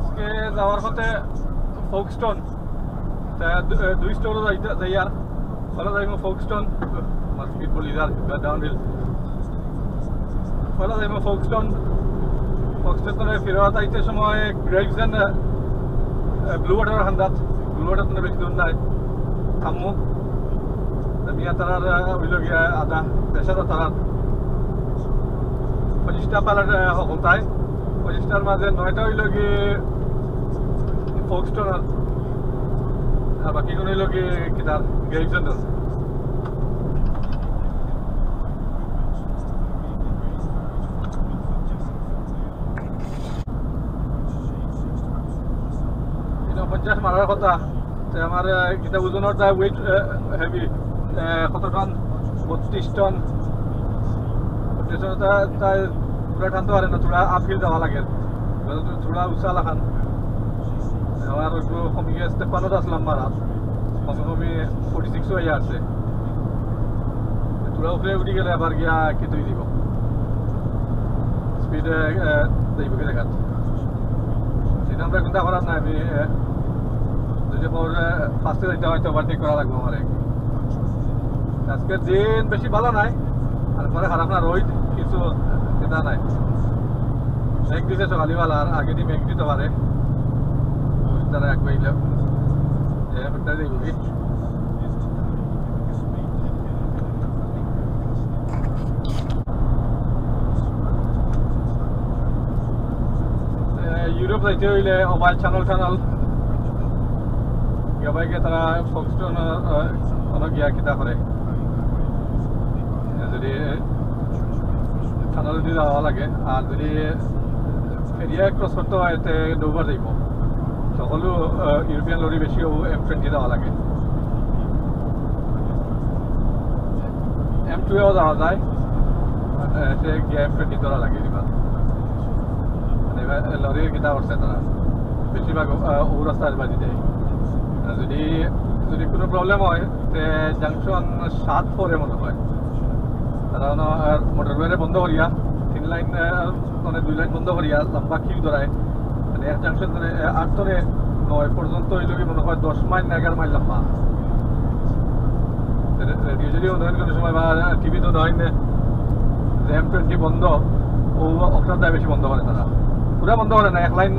আজকে যাওয়ার পথে ফোকস্টোন দুই স্টোরও যাইতে, যাই আর। ফলে যাইব ফোকস্টোন মার্কেট বলি যার ডাউন হিল ফলে যাইব ফোকস্টোন ফোকস্টোন ফিরত আইতে সময় গ্রেভসেন ব্লু ওয়াটার হান্দাত। ব্লু ওয়াটার বেশি দূর নাই। থামমু মিয়া তারার হইল গিয়া আদা। পেশাদা তারার। পঁচিশটা পালার হতায় পঁচিশটার মাঝে নয়টা হইল ফোকস্টোন আর বাকিগুলো হইল গিয়ে কি তার গ্রেভসেন্ডার পঞ্চাশ মারার কথা। আমার কিতা ওজনের তাই ওয়েট হেভি কত টন বত্রিশ টন। পুরা টানতে না লাগে। উঁচা লাখান। আমার কমি গিয়ে স্টেফানত আসলাম মারাত কমি কমি ফোর্টি সিক্স হয়ে আছে। উপরে উঠি গেলে আবার গিয়া কি তুই দিব স্পিডে যাইব কি দেখাত। সেটা আমরা চিন্তা করার নাই, আমি যদি ফার্স্টে যাইতে হয়তো ওভারটেক করা লাগবে আমার আজকে দিন বেশি ভালো নাই আর পরে খারাপ না রোহিত কিছু চিন্তা নাই। মেঘ দিতে সকালবেলা আর আগে দিয়ে মেঘ দিতে পারে তারা এক বাইলে ইউরোপ যাইতে হইলে মোবাইল চ্যানেল চ্যানেল সবাইকে তারা ফোকস্টোন অনেক গিয়া কিতা করে যদি চ্যানেল দিয়ে যাওয়া লাগে। আর যদি এরিয়া ক্রস করতে হয় এতে ডোবার যাইব সকলো ইউরোপিয়ান লরি বেশি এম টুয়েন্টি যাওয়া লাগে। এম টুয়েও যাওয়া যায়। সে গিয়া এম টুয়েন্টি ধরা লাগে এবার লরির কিতা করছে তারা বেশিরভাগ ও রাস্তার বাজি দেয় যদি যদি কোনো প্রবলেম হয়, তে জাংশন সাত ফোরে মনে হয়। তারা মোটরওয়ে বন্ধ করিয়া তিন লাইন মানে দুই লাইন বন্ধ করিয়া লম্বা কিউ ধরায়। মানে এক জাংশন মানে ধরে নয় পর্যন্ত হইল কি মনে হয় দশ মাইল এগারো মাইল লম্বা? রেডিও যদি উন্নয়ন কোনো সময় বা টিভি তো যে এম টোয়েন্টি বন্ধ, ও অক্টার দায় বেশি বন্ধ করে তারা। পুরা বন্ধ করে না, এক লাইন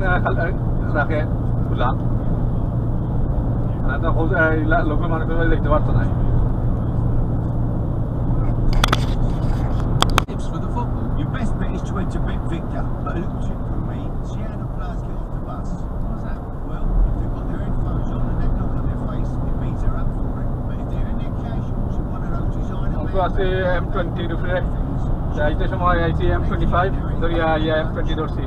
রাখে, খোলা। লোকের মানুষের দেখতে পারতো না। আছে এম টোয়েন্টির উপরে যাইতে সময় আইছি এম টোয়েন্টি ফাইভ ধরিয়া আইয়া এম টোয়েন্টি ধরছি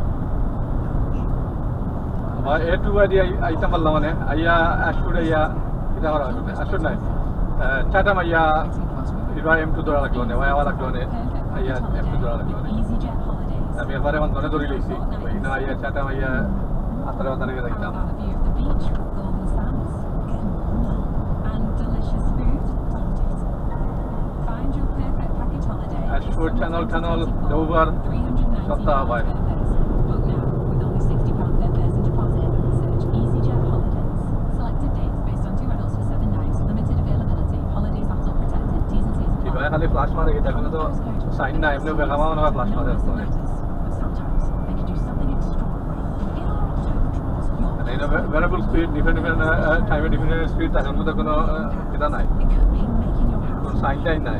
বা এ টু আদি আইতাম পারলাম মানে আইয়া আশুর আইয়া কিতা করা আশুর নাই চাটাম আইয়া এবার এম টু ধরা লাগল নে আওয়া লাগল নে আইয়া এম টু ধরা লাগল নে আমি এবারে আমার ধরে ধরে লইছি না আইয়া চাটাম আইয়া আতারে আতারে যাইতাম আশুর চ্যানেল চ্যানেল দেওবার সপ্তাহ হয় এবার খালি ফ্লাশ মারে গেছে এখন তো সাইন না এমনি বেকামাও না ফ্লাশ মারে আসতে এটা ভ্যারিয়েবল স্পিড ডিফারেন্ট ডিফারেন্ট টাইমে ডিফারেন্ট স্পিড তখন তো কোনো এটা নাই কোনো সাইন টাইন নাই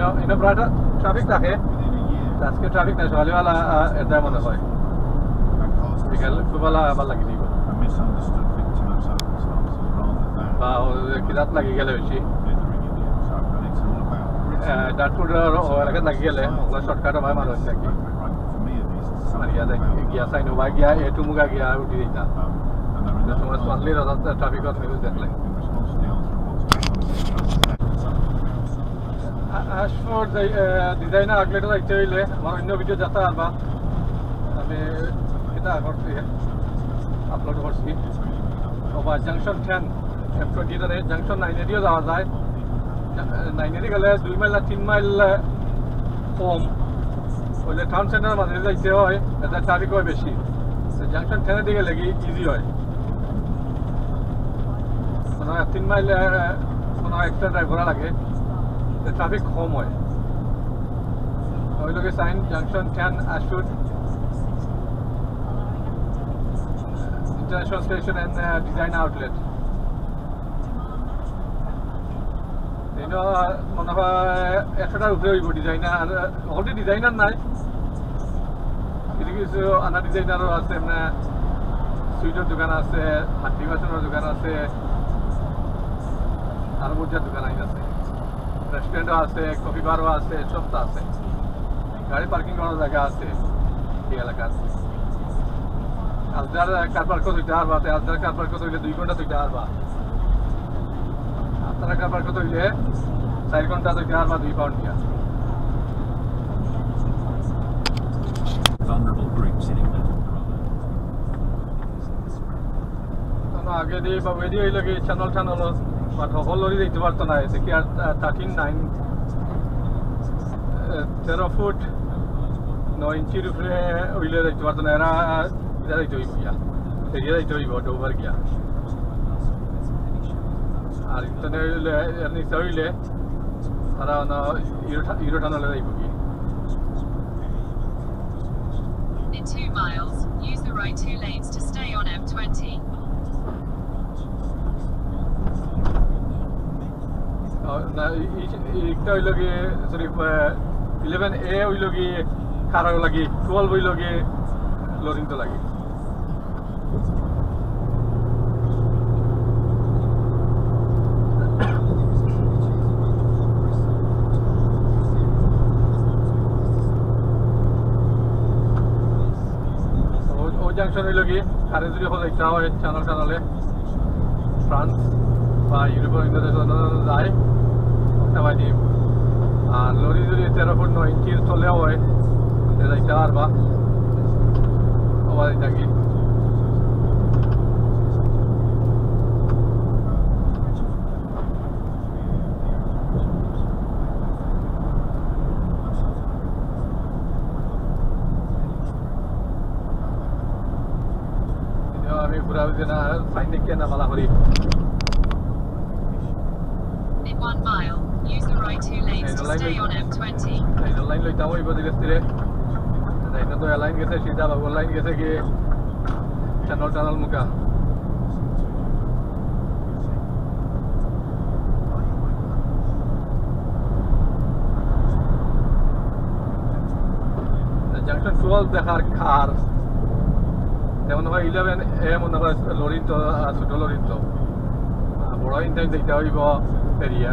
মাইল আইসি ইনো প্রায় ট্রাফিক থাকে আজকে ট্রাফিক নাই সকালবেলা এটাই মনে হয় বিকাল দুবেলা আবার লাগি দিব বা কিরাত লাগি গেলে বেশি So, and it's all about. ডাটফুডের এলাকাত লাগি গেলে ওগুলো শর্টকাট হয় মানুষ নাকি For me, at least, it's মানে something ইয়াতে about- গিয়া চাই নোবা গিয়া এটু মুগা গিয়া উঠি দিতা Um, and there are তোমার চোৱালীৰ ৰজাত ট্ৰাফিকত নিউজ দেখলে আশফোর ডিজাইনার আগলেটা যাইতে হইলে আমার অন্য ভিডিও যাতা আরবা আমি এটা করছি আপলোড করছি ওবা junction ten F twenty junction নাইনেদিও যাওয়া যায় নাইনেদি গেলে দুই মাইল না তিন মাইল কম ওইলে টাউন সেন্টারের মাঝে যাইতে হয় এটা ট্রাফিক হয় বেশি জাংশন টেনের দিকে লেগে ইজি হয় হয় তিন মাইল হয় এক্সট্রা ড্রাইভ করা লাগে ট্রাফিক কম হয় ওই লোকে sign junction ten Ashford international station and design outlet মনে হয় একশোটার উপরে হইব ডিজাইনার অলরেডি ডিজাইনার নাই কিছু কিছু আনা ডিজাইনারও আছে মানে সুইটের দোকান আছে হাতি বাসনের দোকান আছে আর বুঝার দোকান আইন আছে। রেস্টুরেন্টও আছে কফি বারও আছে সবটা আছে। গাড়ি পার্কিং করার জায়গা আছে এই এলাকার আজদার কার পার্ক হইতে পারবা আজদার কার পার্ক হইলে দুই ঘণ্টা হইতে পারবা আপনারা কার পার্ক হইলে চার ঘণ্টা হইতে পারবা দুই পাউন্ড দিয়া। আগে দিয়ে বা ওই হইলে কি চ্যানেল চ্যানেল বা সকল লরি দেখতে পারতো না দেখি আর থার্টিন নাইন তেরো ফুট নয় ইঞ্চির উপরে হইলে দেখতে পারতো না এরা এটা দেখতে হইব গিয়া এরিয়া দেখতে হইব ডোবার গিয়া আর ইন্টারনে হইলে এর নিচে হইলে তারা ইউরো ইউরো টানেলে যাইব কি In two miles, use the right two lanes to stay on M20. হইল সরি ইলেভেন এ হইল কি খারাপ লাগি হইল কি লোরিং লাগে। জাংশন হইল কি কারে যদি হজাইতে হয় চ্যানেল চ্যানেলে ফ্রান্স বা ইউরোপের দেশ যায়। সবাই দিম আর লরি যদি তেরো ফুট নয় ইঞ্চির তলেও হয় তাহলে যাইতে পারবা সবাই থাকি আমি ঘুরা না সাইন দেখে না মালা করি In one mile, use the right two lanes to stay on M20. Line line লইতাম হইব ধীরে ধীরে লাইন তো লাইন গেছে সিধা বাবু লাইন গেছে কি চ্যানেল টানেল মুখা জাংশন টুয়েলভ দেখার খার যেমন হয় ইলেভেন এ মনে হয় লরিন তো ছোট লরিন তো বড় ইন্টাইন দেখতে হইব area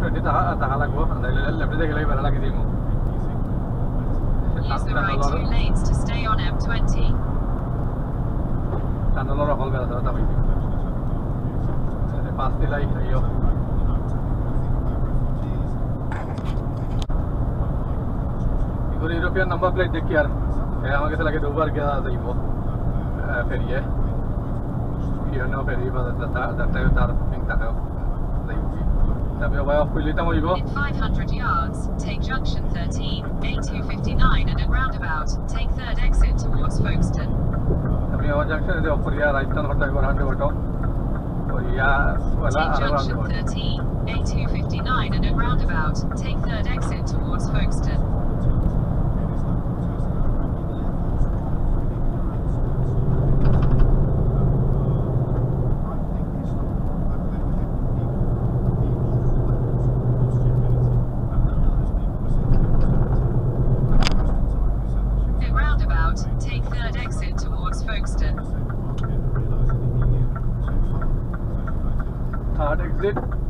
aprendí a atajar la curva, le que la iba la que. Use the right two lanes to stay on M20. Están los rojos, pero está muy bien. Se le pasé la hija y yo. इधर European number था In 500 yards, take junction 13, A259 and at roundabout, take third exit towards Folkestone. ನಮಗೆ ಯಾವ junction ಇದೆ ಒಬ್ಬರಿಗೆ right turn ಹೊರಟಾಗಿ ಬರ hundred ಹೊಟ್ಟು ಎಲ್ಲ junction 13, A259 and at roundabout, take third exit towards Folkestone. hard exit.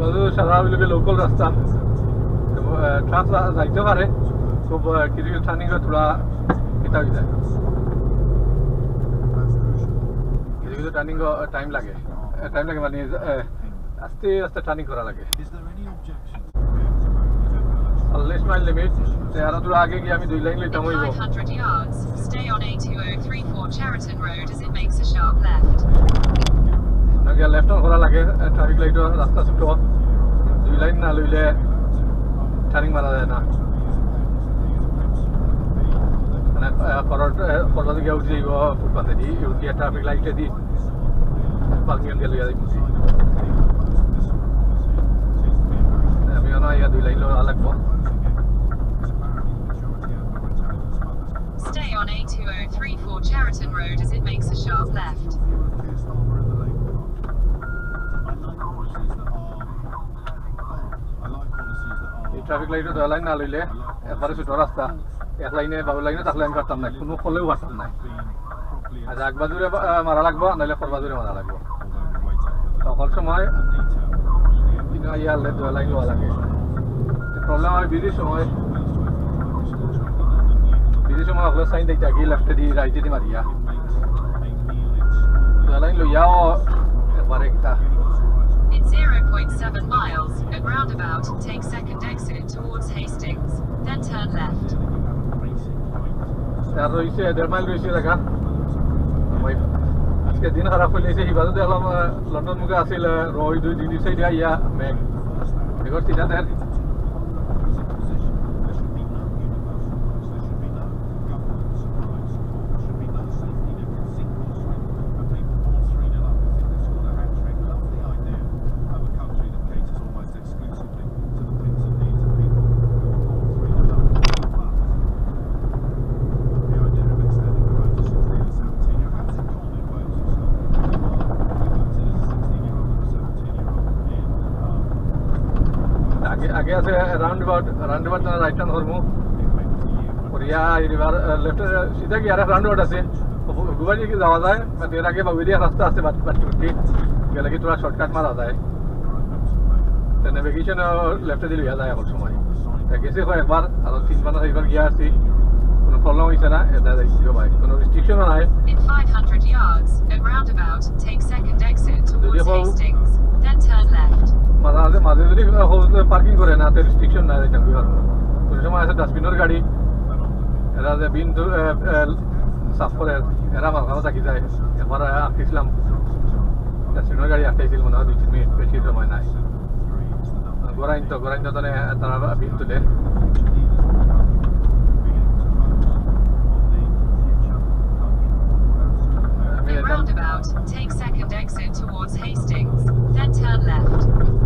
বিলোকে লোকাল রাস্তা ট্রাক যাইতে পারে খুব কিছু কিছু টার্নিং থোড়া এটা যায়। কিছু কিছু টার্নিং টাইম লাগে। টাইম লাগে মানে আস্তে আস্তে টার্নিং করা লাগে? চল্লিশ মাইল লিমিট তেরো দূর আগে গিয়ে আমি দুই লাইন লইতাম হইব 500 yards, stay on A2034 Cheriton Road as it makes a sharp left. গিয়ে লেফট টার্ন করা লাগে ট্রাফিক লাইটৰ ৰাস্তা ছোট দুই লাইন না লইলে টার্নিং মারা যায় না মানে করত করবাতে গিয়ে উঠি যাইব ফুটপাতে দি উঠিয়ে ট্রাফিক লাইটে দি পার্কিং গিয়ে লইয়া যাইব আমি অনা ইয়া দুই লাইন লওয়া লাগবো Stay on A2034 Cheriton Road as it makes a sharp left. Traffic লাইটে দুই লাইন না লইলে একবারে ছোট রাস্তা, এক লাইনে বাবু লাইনে থাকলে আমি পারতাম না, কোনো ফলেও পারতাম না। আজ এক বাজুরে মারা লাগবো নাহলে পর বাজুরে মারা লাগবো। সকল সময় ইয়ারলে দুই লাইন লওয়া লাগে। প্রবলেম হয় বিজির সময়। বিজির সময় হলে সাইন দেখতে কি লেফটে দি রাইটে দি মারিয়া। দুই লাইন লইয়াও একবারে একটা। In 0.7 miles, at roundabout, take second exit towards Hastings, then turn left. আর রয়েছে দেড় মাইল রয়েছে দেখা মই আজকে দিন খারাপ হয়ে গেছে সিবাজু দেখলাম লন্ডন মুখে আছিল রই দুই দিন সাইডে ইয়া মেঘ মেঘর চিঠা দেন round roundabout right turn ধরমু করিয়া এবার লেফট সিধা গিয়ে আর রাউন্ড অ্যাবাউট আছে। গুবাজি কি যাওয়া যায় বাট এর আগে বাবুদিয়া রাস্তা আছে বাট বাট টুটি গেলে কি তোরা শর্টকাট মারা যায় তো নেভিগেশন লেফটে দিলে যায় এখন সময়। গেছে হয় একবার আর তিনবার না চারবার গিয়া আসছি কোনো প্রবলেম হয়েছে না এটা যাইছিল ভাই কোনো রেস্ট্রিকশনও নাই। In 500 মাঝে মাঝে যদি পার্কিং করে না তো রেস্ট্রিকশন নাই যাইতাম বিহার। কোনো সময় আছে ডাস্টবিনের গাড়ি এরা যে বিন সাফ করে এরা মাঝখানে থাকি যায়। এবার আটকেছিলাম। ডাস্টবিনের গাড়ি আটকাইছিল মনে হয় দুই তিন মিনিট বেশি সময় নাই। গোরাইন তো গোরাইন তো তারা বিন তুলে roundabout, take second exit towards Hastings, then turn left.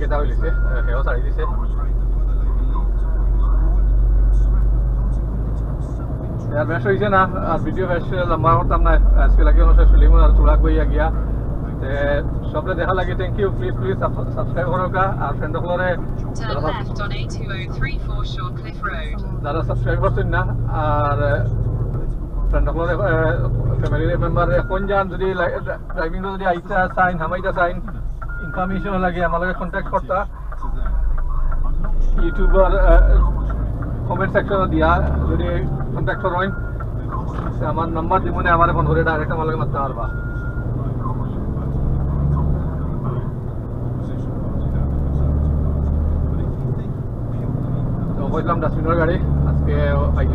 que estaba listo, dejemos salir, dice. ইয়াৰ বেষ্ট হৈছে না ভিডিঅ' বেষ্ট লম্বা করতাম না আজকে লাগে অনুসারে চলিম আর চূড়া কইয়া গিয়া তে সবলে দেখা লাগে thank you please please subscribe করকা আর ফ্রেন্ডসকলরে যারা সাবস্ক্রাইব করছেন না আর ফ্রেন্ডসকলরে ফ্যামিলি মেম্বারে কোন যান যদি ড্রাইভিং যদি আইতা সাইন হামাইতা সাইন ইনফরমেশন লাগে আমার লগে কন্ট্যাক্ট করতা। ইউটিউবার কমেন্ট সেকশনে দিয়া যদি কন্ট্যাক্ট করেন আমার নাম্বার দিব না আমার ফোন করে ডাইরেক্ট আমার লগে মারতে পারবা। তো বললাম ডাস্টবিনের গাড়ি, আজকে পাই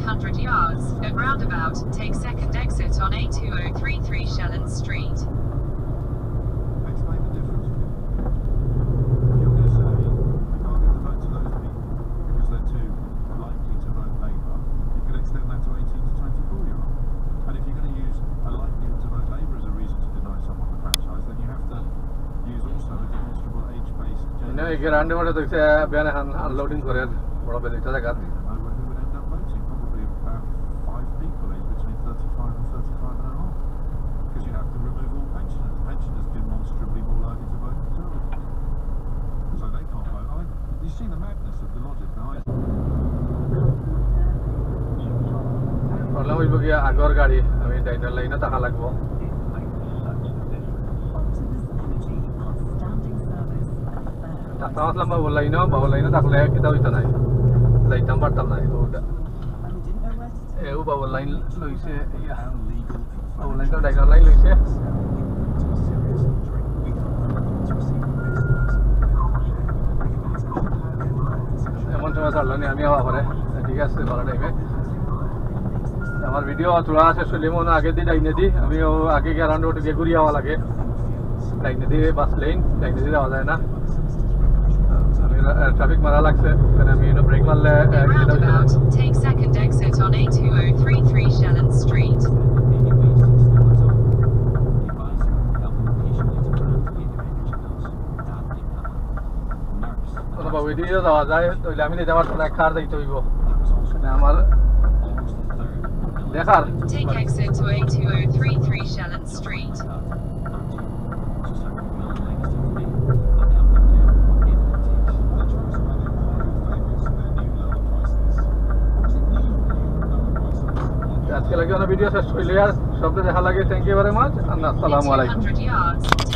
500 yards, A roundabout, take second exit on A2033 Shellen Street. ಈಗ ಎರಡು ಗಂಟೆ ಮಾಡೋದಕ್ಕೆ ಬೇರೆ ಅನ್ಲೋಡಿಂಗ್ ಕೊರಿಯರ್ ಒಳಗೆ ಬೆಳಿತದೆ ಗಾತಿ see the madness of the logic behind it. Agor gadi. I mean, lainnya the halak wo. Tapos lang ba wala kita ito na. Lay tambah tam na. Eh, u ba wala ino Luis eh. Wala. ছাড়লো নি আমি হওয়া পরে ঠিক আছে ভালো টাইমে আমার ভিডিও তোলা আছে সুলিমন আগে দিয়ে ডাইনে দি। আমি আগে গিয়ে রাউন্ড ওটে গিয়ে ঘুরিয়ে যাওয়া লাগে। ডাইনে দিয়ে বাস লেন ডাইনে দিয়ে যাওয়া যায় না। আমি ট্রাফিক মারা লাগছে। মানে আমি ব্রেক মারলে At আহ, কেটে হইছে না। roundabout, take second exit on A2033 Shelland Street. যাওয়া যায় তাহলে আমি কার যাইতে হইব। মানে আমার দেখার। Take exit to A2033 Shelland Street. আজকে লাগে ভিডিও শেষ করলে আর সবটা দেখা লাগে। থ্যাংক ইউ ভেরি মাচ আসসালামু আলাইকুম। 200 yards, turn